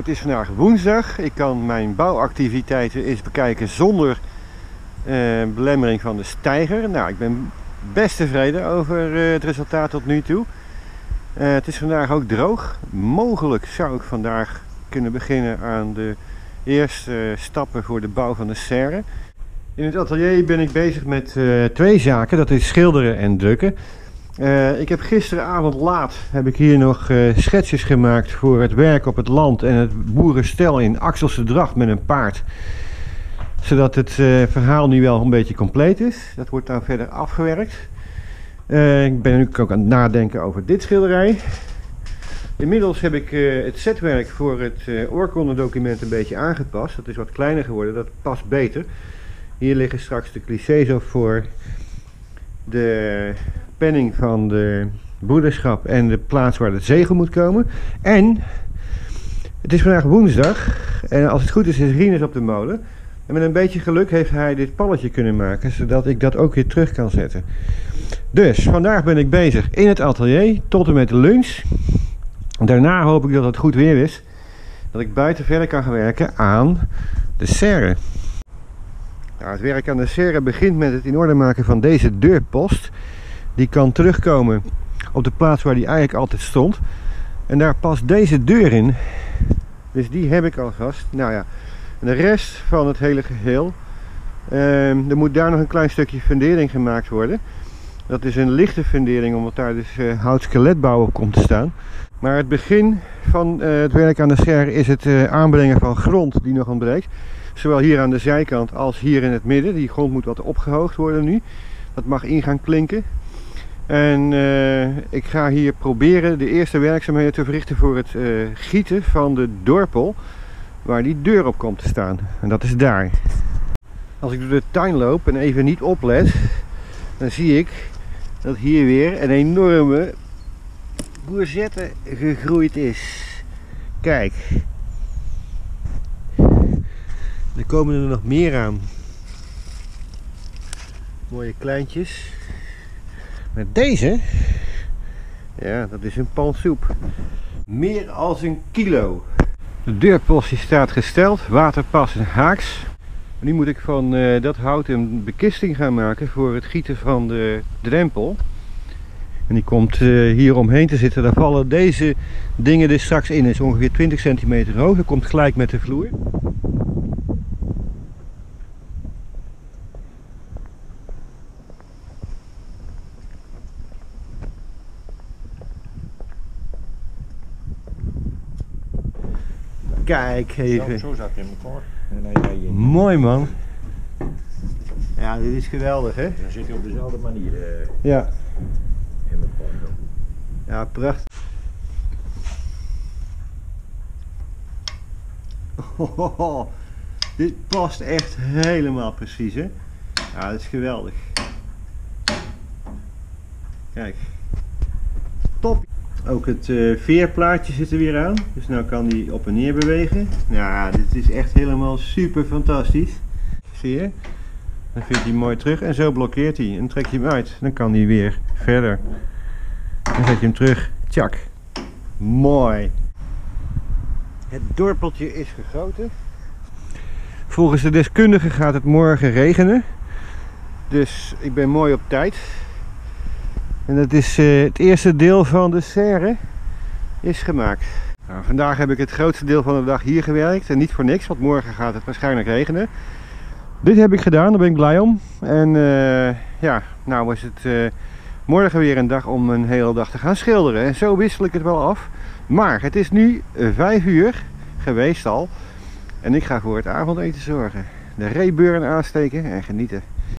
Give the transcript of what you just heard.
Het is vandaag woensdag. Ik kan mijn bouwactiviteiten eens bekijken zonder eh, belemmering van de stijger. Nou, ik ben best tevreden over eh, het resultaat tot nu toe. Eh, het is vandaag ook droog. Mogelijk zou ik vandaag kunnen beginnen aan de eerste stappen voor de bouw van de serre. In het atelier ben ik bezig met twee zaken. Dat is schilderen en drukken. Eh, ik heb gisteravond laat heb ik hier nog eh, schetsjes gemaakt voor het werk op het land en het boerenstel in Axelse Dracht met een paard. Zodat het eh, verhaal nu wel een beetje compleet is. Dat wordt nou verder afgewerkt. Ik ben nu ook aan het nadenken over dit schilderij. Inmiddels heb ik het setwerk voor het oorkondendocument een beetje aangepast. Dat is wat kleiner geworden, dat past beter. Hier liggen straks de clichés op voor de penning van de broederschap en de plaats waar het zegel moet komen. En het is vandaag woensdag en als het goed is is Rinus op de molen. En met een beetje geluk heeft hij dit palletje kunnen maken, zodat ik dat ook weer terug kan zetten. Dus vandaag ben ik bezig in het atelier tot en met lunch. Daarna hoop ik dat het goed weer is, dat ik buiten verder kan werken aan de serre. Nou, het werk aan de serre begint met het in orde maken van deze deurpost. Die kan terugkomen op de plaats waar die eigenlijk altijd stond. En daar past deze deur in. Dus die heb ik alvast. Nou ja, en de rest van het hele geheel. ehm, er moet daar nog een klein stukje fundering gemaakt worden. Dat is een lichte fundering, omdat daar dus eh, hout skeletbouw op komt te staan. Maar het begin van eh, het werk aan de serre is het eh, aanbrengen van grond die nog ontbreekt. Zowel hier aan de zijkant als hier in het midden. Die grond moet wat opgehoogd worden nu. Dat mag in gaan klinken. En eh, ik ga hier proberen de eerste werkzaamheden te verrichten voor het eh, gieten van de dorpel. Waar die deur op komt te staan. En dat is daar. Als ik door de tuin loop en even niet oplet. Dan zie ik dat hier weer een enorme boerzette gegroeid is. Kijk. Er komen er nog meer aan. Mooie kleintjes. Maar deze, ja, dat is een pansoep. Meer als een kilo. De deurpost staat gesteld, waterpas en haaks. Nu moet ik van eh, dat hout een bekisting gaan maken voor het gieten van de drempel. En die komt eh, hier omheen te zitten. Daar vallen deze dingen dus straks in. Het is ongeveer 20 centimeter hoog. Dat komt gelijk met de vloer. Kijk even. Zo, zat het in elkaar. En dan, dan, dan, Mooi man. Ja, dit is geweldig hè? dan zit hij op dezelfde manier eh, Ja. in elkaar. Ja, prachtig. Oh, dit past echt helemaal precies hè? Ja, dat is geweldig. Kijk. Top. Ook het eh, veerplaatje zit er weer aan. Dus nou kan die op en neer bewegen. Nou, dit is echt helemaal super fantastisch. Zie je? Dan vindt hij mooi terug en zo blokkeert hij. En trek je hem uit. Dan kan hij weer verder. Dan zet je hem terug. Tjak. Mooi. Het dorpeltje is gegoten. Volgens de deskundigen gaat het morgen regenen. Dus ik ben mooi op tijd. En dat is eh, het eerste deel van de serre is gemaakt. Nou, vandaag heb ik het grootste deel van de dag hier gewerkt. En niet voor niks, want morgen gaat het waarschijnlijk regenen. Dit heb ik gedaan, daar ben ik blij om. En eh, ja, nou is het eh, morgen weer een dag om een hele dag te gaan schilderen. En zo wissel ik het wel af. Maar het is nu 5 uur geweest al. En ik ga voor het avondeten zorgen. De reebeuren aansteken en genieten.